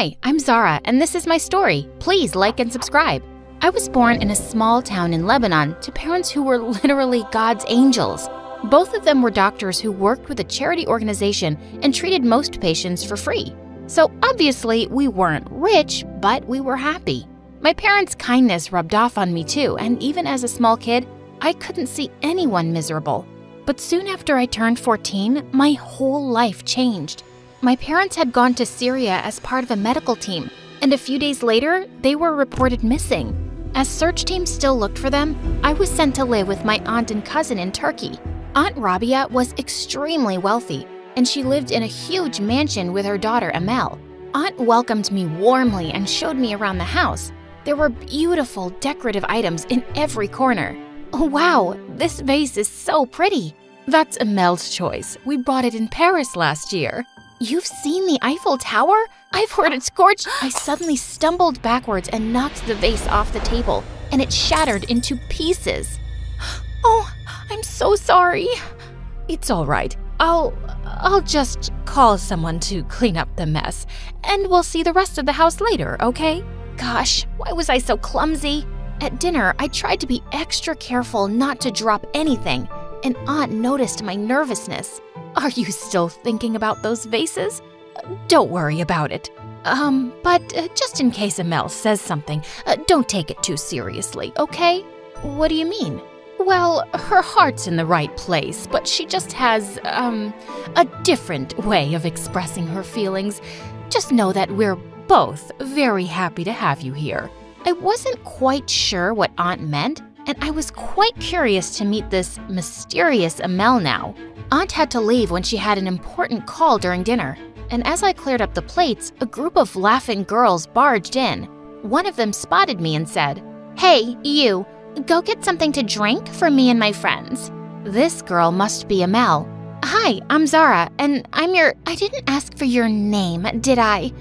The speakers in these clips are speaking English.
Hi, I'm Zara, and this is my story. Please like and subscribe. I was born in a small town in Lebanon to parents who were literally God's angels. Both of them were doctors who worked with a charity organization and treated most patients for free. So obviously, we weren't rich, but we were happy. My parents' kindness rubbed off on me too, and even as a small kid, I couldn't see anyone miserable. But soon after I turned 14, my whole life changed. My parents had gone to Syria as part of a medical team, and a few days later, they were reported missing. As search teams still looked for them, I was sent to live with my aunt and cousin in Turkey. Aunt Rabia was extremely wealthy, and she lived in a huge mansion with her daughter Amel. Aunt welcomed me warmly and showed me around the house. There were beautiful decorative items in every corner. Oh, wow, this vase is so pretty. That's Amel's choice. We bought it in Paris last year. You've seen the Eiffel Tower? I've heard it's gorgeous. I suddenly stumbled backwards and knocked the vase off the table, and it shattered into pieces. Oh, I'm so sorry. It's all right. I'll I'll just call someone to clean up the mess, and we'll see the rest of the house later, okay? Gosh, why was I so clumsy? At dinner, I tried to be extra careful not to drop anything, and Aunt noticed my nervousness. Are you still thinking about those vases? Don't worry about it. Um, but uh, just in case Amel says something, uh, don't take it too seriously, okay? What do you mean? Well, her heart's in the right place, but she just has, um, a different way of expressing her feelings. Just know that we're both very happy to have you here. I wasn't quite sure what Aunt meant, and I was quite curious to meet this mysterious Amel now. Aunt had to leave when she had an important call during dinner, and as I cleared up the plates, a group of laughing girls barged in. One of them spotted me and said, Hey, you, go get something to drink for me and my friends. This girl must be Amel. Hi, I'm Zara, and I'm your. I didn't ask for your name, did I?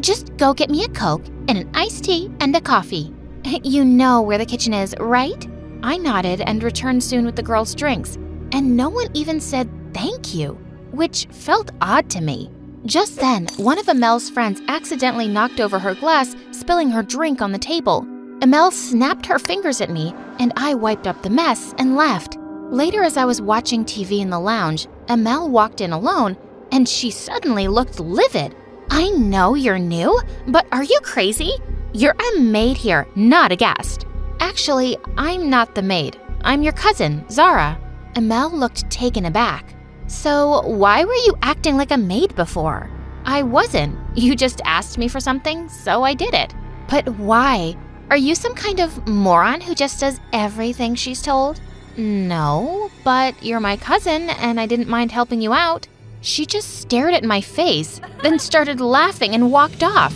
Just go get me a Coke and an iced tea and a coffee. You know where the kitchen is, right? I nodded and returned soon with the girls' drinks, and no one even said thank you, which felt odd to me. Just then, one of Amel's friends accidentally knocked over her glass, spilling her drink on the table. Amel snapped her fingers at me, and I wiped up the mess and left. Later, as I was watching TV in the lounge, Amel walked in alone, and she suddenly looked livid. I know you're new, but are you crazy? You're a maid here, not a guest. Actually, I'm not the maid. I'm your cousin, Zara. Amel looked taken aback. So, why were you acting like a maid before? I wasn't. You just asked me for something, so I did it. But why? Are you some kind of moron who just does everything she's told? No, but you're my cousin and I didn't mind helping you out. She just stared at my face, then started laughing and walked off.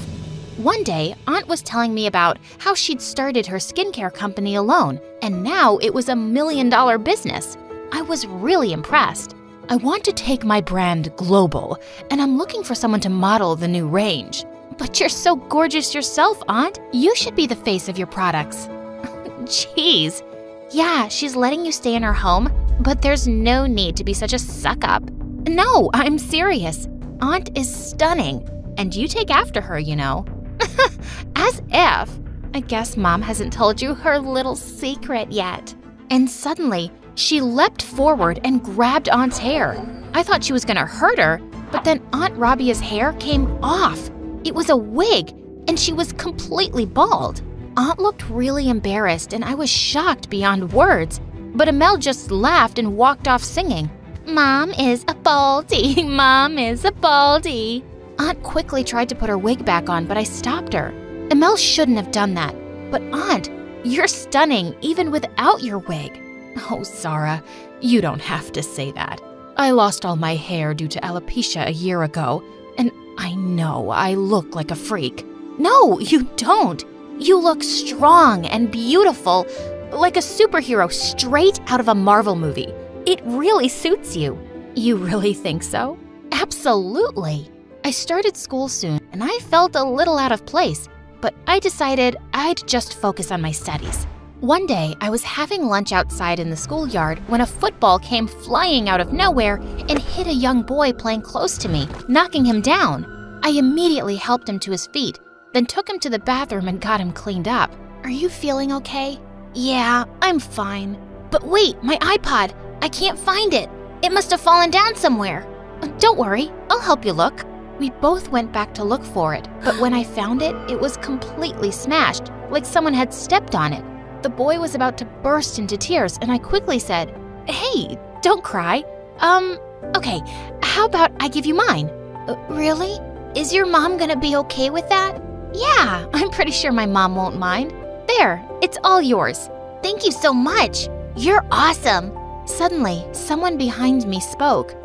One day, Aunt was telling me about how she'd started her skincare company alone, and now it was a million dollar business. I was really impressed. I want to take my brand global, and I'm looking for someone to model the new range. But you're so gorgeous yourself, Aunt. You should be the face of your products. Jeez. Yeah, she's letting you stay in her home, but there's no need to be such a suck up. No, I'm serious. Aunt is stunning, and you take after her, you know. As if. I guess Mom hasn't told you her little secret yet. And suddenly, she leapt forward and grabbed Aunt's hair. I thought she was gonna hurt her, but then Aunt Rabia's hair came off. It was a wig, and she was completely bald. Aunt looked really embarrassed, and I was shocked beyond words. But Amel just laughed and walked off singing. Mom is a baldy. Mom is a baldy. Aunt quickly tried to put her wig back on, but I stopped her. Amel shouldn't have done that. But Aunt, you're stunning even without your wig. Oh, Zara, you don't have to say that. I lost all my hair due to alopecia a year ago, and I know I look like a freak. No, you don't. You look strong and beautiful, like a superhero straight out of a Marvel movie. It really suits you. You really think so? Absolutely. I started school soon and I felt a little out of place, but I decided I'd just focus on my studies. One day, I was having lunch outside in the schoolyard when a football came flying out of nowhere and hit a young boy playing close to me, knocking him down. I immediately helped him to his feet, then took him to the bathroom and got him cleaned up. Are you feeling okay? Yeah, I'm fine. But wait, my iPod! I can't find it. It must have fallen down somewhere. Uh, don't worry, I'll help you look. We both went back to look for it, but when I found it, it was completely smashed, like someone had stepped on it. The boy was about to burst into tears, and I quickly said, Hey, don't cry. Um, okay, how about I give you mine? Uh, really? Is your mom gonna be okay with that? Yeah, I'm pretty sure my mom won't mind. There, it's all yours. Thank you so much. You're awesome. Suddenly, someone behind me spoke.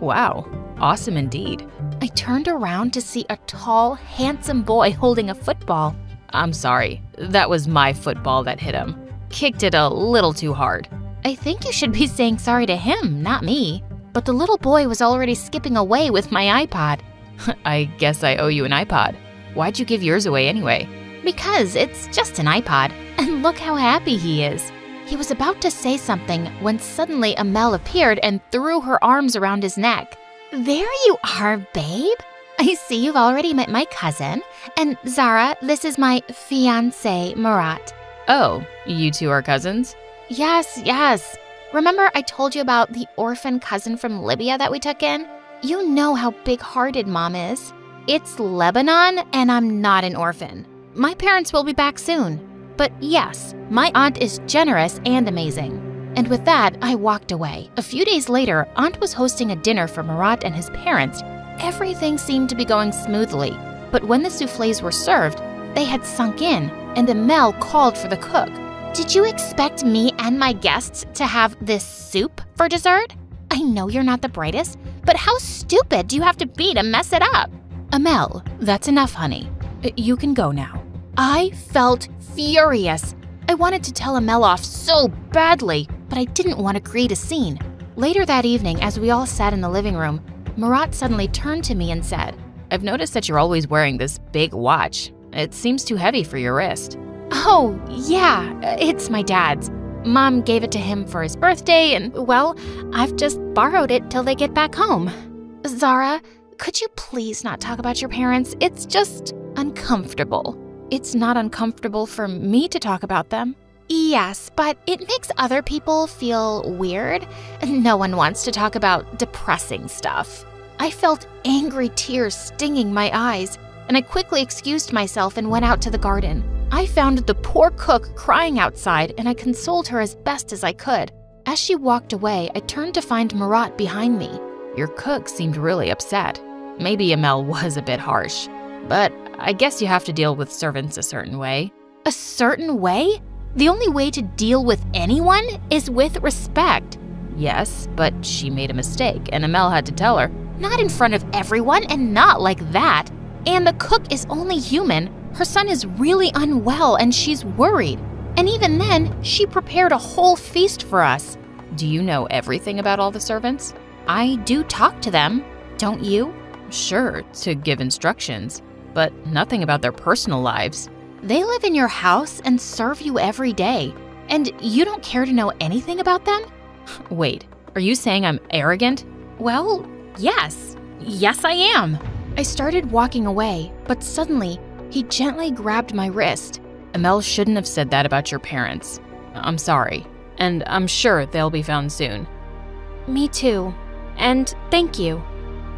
Wow, awesome indeed. I turned around to see a tall, handsome boy holding a football. I'm sorry, that was my football that hit him. Kicked it a little too hard. I think you should be saying sorry to him, not me. But the little boy was already skipping away with my iPod. I guess I owe you an iPod. Why'd you give yours away anyway? Because it's just an iPod, and look how happy he is. He was about to say something when suddenly Amel appeared and threw her arms around his neck. There you are, babe. I see you've already met my cousin. And Zara, this is my fiance, Marat. Oh, you two are cousins? Yes, yes. Remember I told you about the orphan cousin from Libya that we took in? You know how big hearted mom is. It's Lebanon, and I'm not an orphan. My parents will be back soon. But yes, my aunt is generous and amazing. And with that, I walked away. A few days later, Aunt was hosting a dinner for Marat and his parents. Everything seemed to be going smoothly, but when the souffles were served, they had sunk in, and Amel called for the cook. Did you expect me and my guests to have this soup for dessert? I know you're not the brightest, but how stupid do you have to be to mess it up? Amel, that's enough, honey. You can go now. I felt furious. I wanted to tell Amel off so badly, but I didn't want to create a scene. Later that evening, as we all sat in the living room, Murat suddenly turned to me and said, I've noticed that you're always wearing this big watch. It seems too heavy for your wrist. Oh, yeah, it's my dad's. Mom gave it to him for his birthday, and well, I've just borrowed it till they get back home. Zara, could you please not talk about your parents? It's just uncomfortable. It's not uncomfortable for me to talk about them. Yes, but it makes other people feel weird. No one wants to talk about depressing stuff. I felt angry tears stinging my eyes, and I quickly excused myself and went out to the garden. I found the poor cook crying outside, and I consoled her as best as I could. As she walked away, I turned to find Murat behind me. Your cook seemed really upset. Maybe Amel was a bit harsh, but I guess you have to deal with servants a certain way. A certain way? The only way to deal with anyone is with respect. Yes, but she made a mistake, and Amel had to tell her. Not in front of everyone, and not like that. And the cook is only human. Her son is really unwell, and she's worried. And even then, she prepared a whole feast for us. Do you know everything about all the servants? I do talk to them, don't you? Sure, to give instructions but nothing about their personal lives. They live in your house and serve you every day, and you don't care to know anything about them? Wait, are you saying I'm arrogant? Well, yes. Yes, I am. I started walking away, but suddenly, he gently grabbed my wrist. Amel shouldn't have said that about your parents. I'm sorry, and I'm sure they'll be found soon. Me too. And thank you.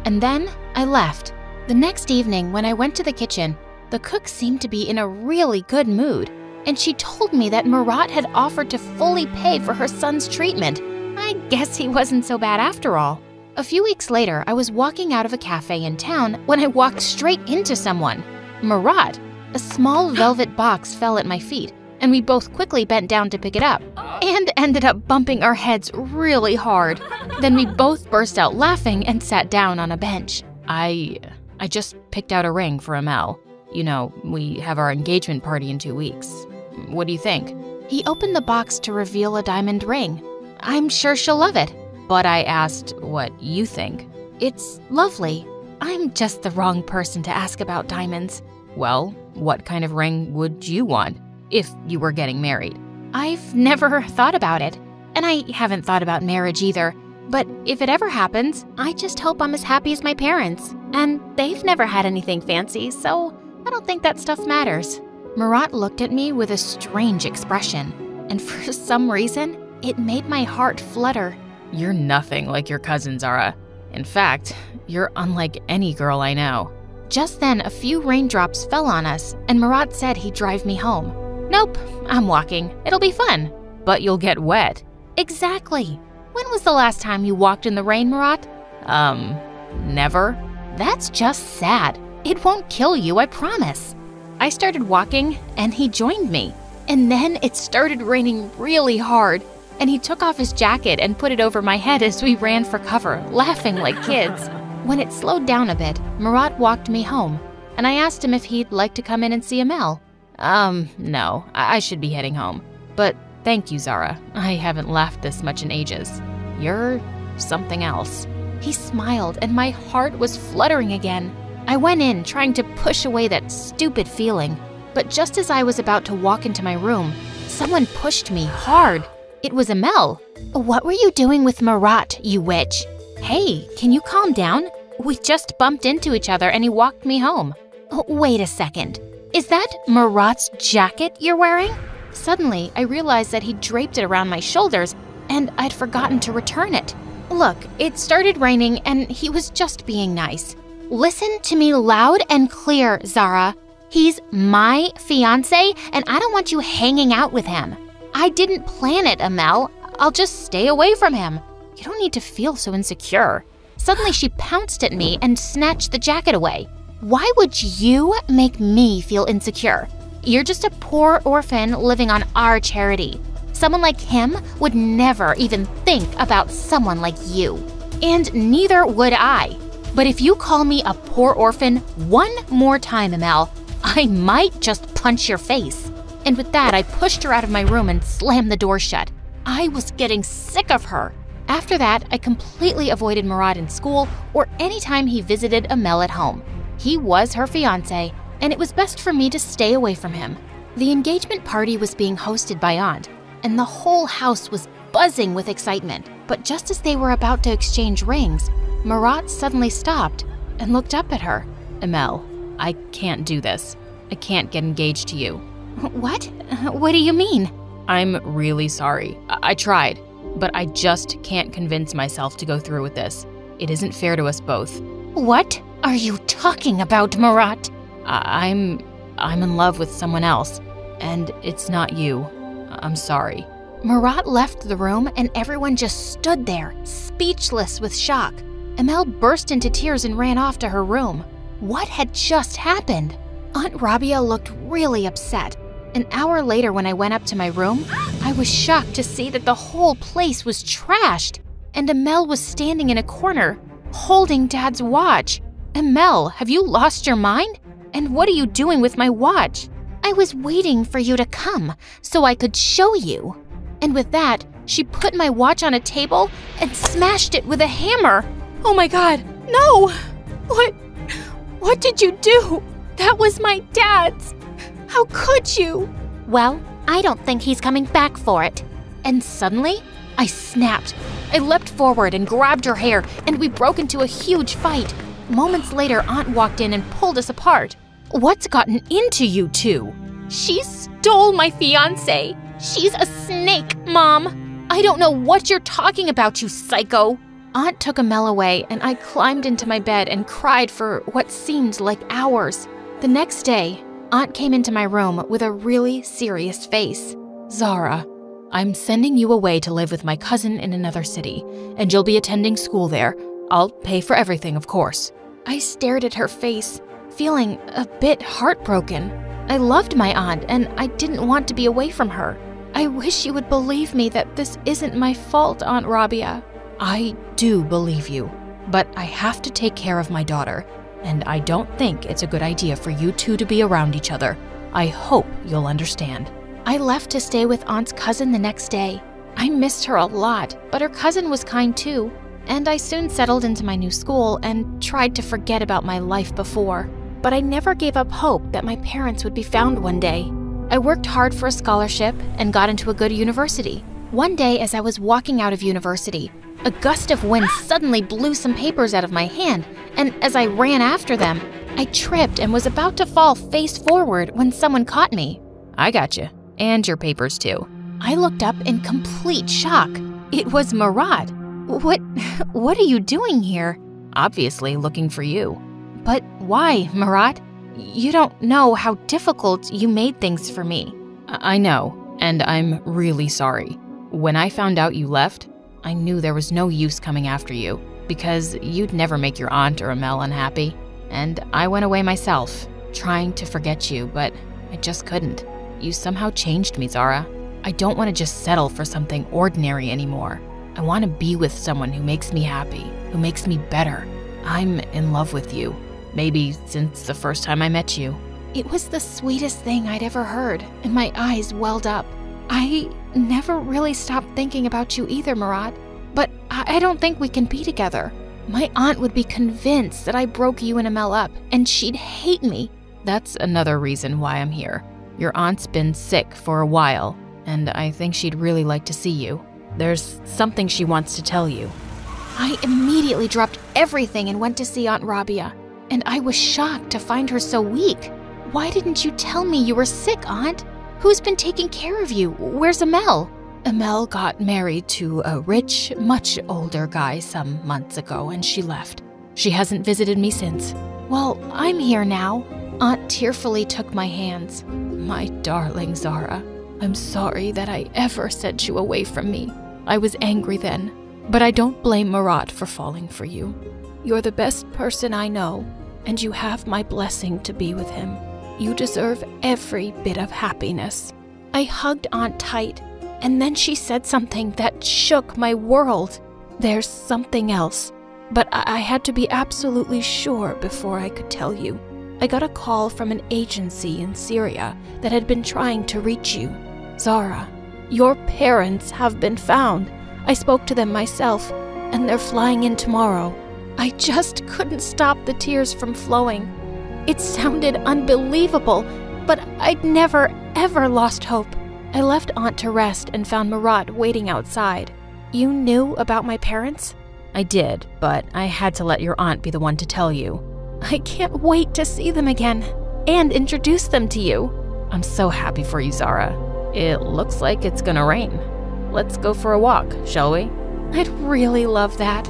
And then I left. The next evening, when I went to the kitchen, the cook seemed to be in a really good mood, and she told me that Murat had offered to fully pay for her son's treatment. I guess he wasn't so bad after all. A few weeks later, I was walking out of a cafe in town when I walked straight into someone. Murat. A small velvet box fell at my feet, and we both quickly bent down to pick it up, and ended up bumping our heads really hard. Then we both burst out laughing and sat down on a bench. I. I just picked out a ring for Amel. You know, we have our engagement party in two weeks. What do you think? He opened the box to reveal a diamond ring. I'm sure she'll love it. But I asked what you think. It's lovely. I'm just the wrong person to ask about diamonds. Well, what kind of ring would you want if you were getting married? I've never thought about it. And I haven't thought about marriage either. But if it ever happens, I just hope I'm as happy as my parents. And they've never had anything fancy, so I don't think that stuff matters. Marat looked at me with a strange expression, and for some reason, it made my heart flutter. You're nothing like your cousin, Zara. In fact, you're unlike any girl I know. Just then, a few raindrops fell on us, and Marat said he'd drive me home. Nope, I'm walking. It'll be fun. But you'll get wet. Exactly. When was the last time you walked in the rain, Marat? Um, never. That's just sad. It won't kill you, I promise. I started walking, and he joined me. And then it started raining really hard, and he took off his jacket and put it over my head as we ran for cover, laughing like kids. When it slowed down a bit, Marat walked me home, and I asked him if he'd like to come in and see Amel. Um, no, I, I should be heading home. But thank you, Zara. I haven't laughed this much in ages. You're something else. He smiled, and my heart was fluttering again. I went in, trying to push away that stupid feeling. But just as I was about to walk into my room, someone pushed me hard. It was Amel. What were you doing with Marat, you witch? Hey, can you calm down? We just bumped into each other and he walked me home. Oh, wait a second. Is that Marat's jacket you're wearing? Suddenly, I realized that he draped it around my shoulders and I'd forgotten to return it. Look, it started raining and he was just being nice. Listen to me loud and clear, Zara. He's my fiance, and I don't want you hanging out with him. I didn't plan it, Amel. I'll just stay away from him. You don't need to feel so insecure. Suddenly, she pounced at me and snatched the jacket away. Why would you make me feel insecure? You're just a poor orphan living on our charity. Someone like him would never even think about someone like you. And neither would I. But if you call me a poor orphan one more time, Amel, I might just punch your face. And with that, I pushed her out of my room and slammed the door shut. I was getting sick of her. After that, I completely avoided Marat in school or anytime he visited Amel at home. He was her fiance, and it was best for me to stay away from him. The engagement party was being hosted by Aunt, and the whole house was buzzing with excitement. But just as they were about to exchange rings, Marat suddenly stopped and looked up at her. Amel, I can't do this. I can't get engaged to you. What? What do you mean? I'm really sorry. I, I tried, but I just can't convince myself to go through with this. It isn't fair to us both. What are you talking about, Marat? I- I'm I'm in love with someone else, and it's not you. I'm sorry. Marat left the room and everyone just stood there, speechless with shock. Amel burst into tears and ran off to her room. What had just happened? Aunt Rabia looked really upset. An hour later, when I went up to my room, I was shocked to see that the whole place was trashed, and Amel was standing in a corner, holding Dad's watch. Amel, have you lost your mind? And what are you doing with my watch? I was waiting for you to come so I could show you. And with that, she put my watch on a table and smashed it with a hammer. Oh my god, no! What? What did you do? That was my dad's. How could you? Well, I don't think he's coming back for it. And suddenly, I snapped. I leapt forward and grabbed her hair, and we broke into a huge fight. Moments later, Aunt walked in and pulled us apart. What's gotten into you two? She stole my fiance. She's a snake, Mom. I don't know what you're talking about, you psycho. Aunt took Amel away, and I climbed into my bed and cried for what seemed like hours. The next day, Aunt came into my room with a really serious face. Zara, I'm sending you away to live with my cousin in another city, and you'll be attending school there. I'll pay for everything, of course. I stared at her face, feeling a bit heartbroken. I loved my aunt, and I didn't want to be away from her. I wish you would believe me that this isn't my fault, Aunt Rabia. I do believe you, but I have to take care of my daughter, and I don't think it's a good idea for you two to be around each other. I hope you'll understand. I left to stay with Aunt's cousin the next day. I missed her a lot, but her cousin was kind too, and I soon settled into my new school and tried to forget about my life before. But I never gave up hope that my parents would be found one day. I worked hard for a scholarship and got into a good university. One day, as I was walking out of university, A gust of wind suddenly blew some papers out of my hand, and as I ran after them, I tripped and was about to fall face forward when someone caught me. I got you. And your papers, too. I looked up in complete shock. It was Marat. What what are you doing here? Obviously looking for you. But why, Marat? You don't know how difficult you made things for me. I know, and I'm really sorry. When I found out you left, I knew there was no use coming after you because you'd never make your aunt or Amel unhappy. And I went away myself, trying to forget you, but I just couldn't. You somehow changed me, Zara. I don't want to just settle for something ordinary anymore. I want to be with someone who makes me happy, who makes me better. I'm in love with you. Maybe since the first time I met you. It was the sweetest thing I'd ever heard, and my eyes welled up. I never really stopped thinking about you either, Marat. But I don't think we can be together. My aunt would be convinced that I broke you and Amel up, and she'd hate me. That's another reason why I'm here. Your aunt's been sick for a while, and I think she'd really like to see you. There's something she wants to tell you. I immediately dropped everything and went to see Aunt Rabia, and I was shocked to find her so weak. Why didn't you tell me you were sick, Aunt? Who's been taking care of you? Where's Amel? Amel got married to a rich, much older guy some months ago and she left. She hasn't visited me since. Well, I'm here now. Aunt tearfully took my hands. My darling Zara, I'm sorry that I ever sent you away from me. I was angry then, but I don't blame Marat for falling for you. You're the best person I know, and you have my blessing to be with him. You deserve every bit of happiness. I hugged Aunt tight, and then she said something that shook my world. There's something else, but I, I had to be absolutely sure before I could tell you. I got a call from an agency in Syria that had been trying to reach you. Zara, your parents have been found. I spoke to them myself, and they're flying in tomorrow. I just couldn't stop the tears from flowing. It sounded unbelievable, but I'd never, ever lost hope. I left Aunt to rest and found Marat waiting outside. You knew about my parents? I did, but I had to let your aunt be the one to tell you. I can't wait to see them again and introduce them to you. I'm so happy for you, Zara. It looks like it's gonna rain. Let's go for a walk, shall we? I'd really love that.